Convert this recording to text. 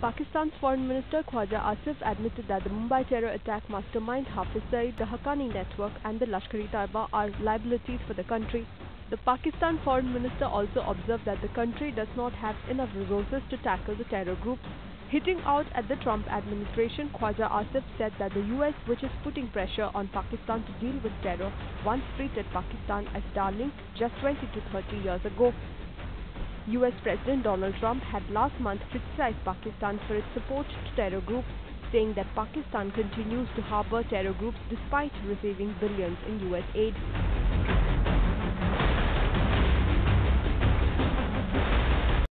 Pakistan's Foreign Minister Khwaja Asif admitted that the Mumbai terror attack mastermind Hafiz Saeed, the Haqqani network and the Lashkar-e-Taiba are liabilities for the country. The Pakistan Foreign Minister also observed that the country does not have enough resources to tackle the terror groups. Hitting out at the Trump administration, Khwaja Asif said that the US, which is putting pressure on Pakistan to deal with terror, once treated Pakistan as darling just 20 to 30 years ago. US President Donald Trump had last month criticized Pakistan for its support to terror groups, saying that Pakistan continues to harbor terror groups despite receiving billions in US aid.